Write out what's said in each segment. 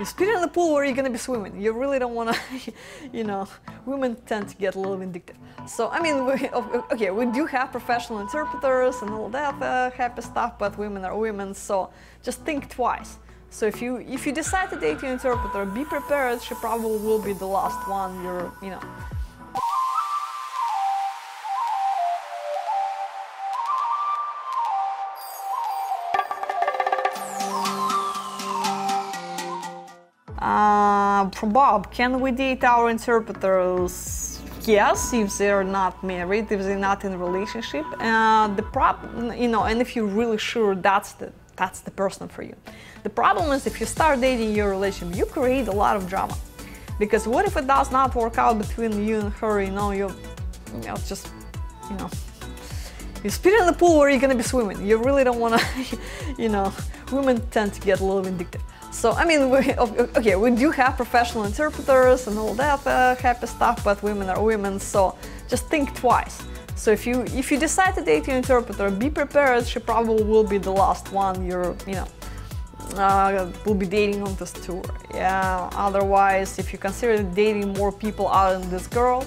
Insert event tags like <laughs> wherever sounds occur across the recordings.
You spit in the pool where you're gonna be swimming. You really don't wanna, <laughs> you know, women tend to get a little vindictive. So, I mean, we, okay, we do have professional interpreters and all that uh, happy stuff, but women are women, so just think twice. So if you if you decide to date your interpreter, be prepared. She probably will be the last one you're, you know, Uh, from Bob, can we date our interpreters? Yes, if they're not married, if they're not in a relationship. Uh, the problem, you know, and if you're really sure that's the that's the person for you. The problem is if you start dating your relationship, you create a lot of drama. Because what if it does not work out between you and her? You know, you, you know, just, you know, you spit in the pool where you're gonna be swimming. You really don't wanna, <laughs> you know, women tend to get a little vindictive. So, I mean, we, <laughs> okay, we do have professional interpreters and all that uh, happy stuff, but women are women, so just think twice. So if you if you decide to date your interpreter, be prepared. She probably will be the last one you're, you know, uh, will be dating on this tour. Yeah. Otherwise, if you consider dating more people other than this girl,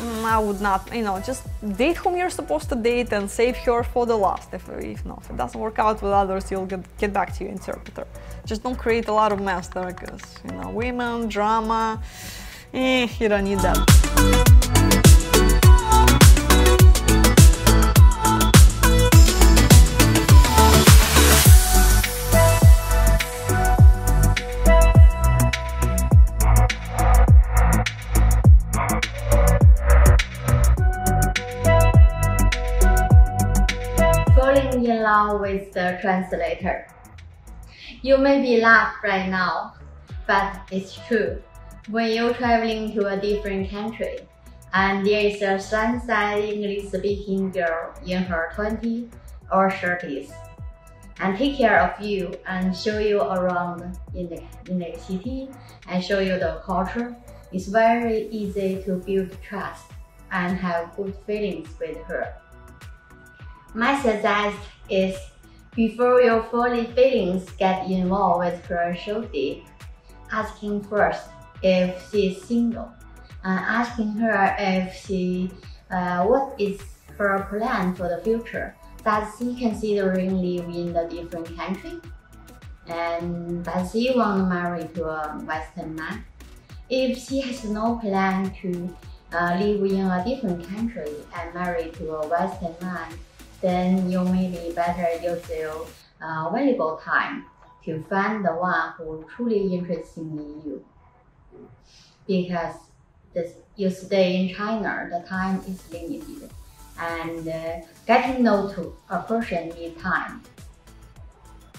I would not, you know, just date whom you're supposed to date and save her for the last. If, if no, if it doesn't work out with others, you'll get, get back to your interpreter. Just don't create a lot of mess there, because, you know, women, drama, eh, you don't need that. With the translator. You may be laugh right now, but it's true. When you're traveling to a different country and there is a sunset English speaking girl in her 20s or 30s and take care of you and show you around in the, in the city and show you the culture, it's very easy to build trust and have good feelings with her. My suggest is before your fully feelings get involved with deep, asking first if she is single and asking her if she uh, what is her plan for the future. Does she considering live in a different country? And does she want to marry to a Western man? If she has no plan to uh, live in a different country and marry to a Western man, then you may be better use your uh, valuable time to find the one who truly interested in you. Because this, you stay in China, the time is limited, and uh, getting know to a person needs time.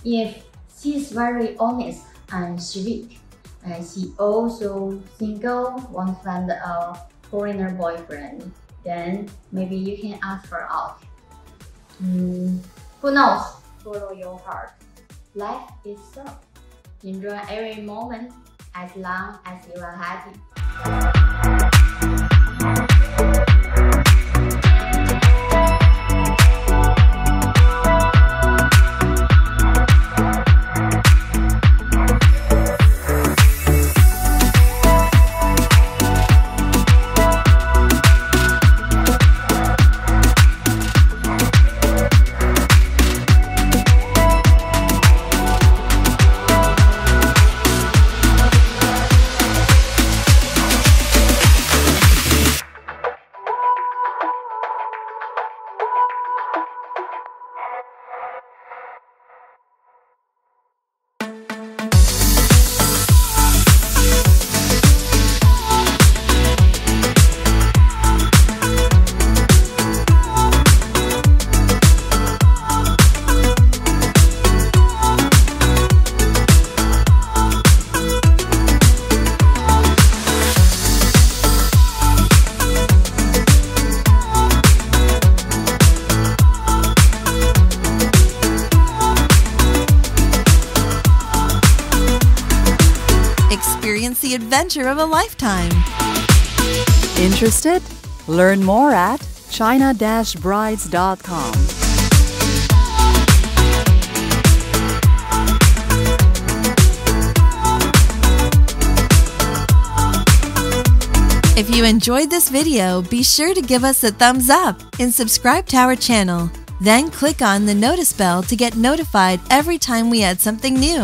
If she's very honest and sweet, and she also single, to find a foreigner boyfriend, then maybe you can ask her out. Who knows? Follow your heart. Life is short. Enjoy every moment as long as you are happy. adventure of a lifetime. Interested? Learn more at china-brides.com. If you enjoyed this video, be sure to give us a thumbs up and subscribe to our channel. Then click on the notice bell to get notified every time we add something new.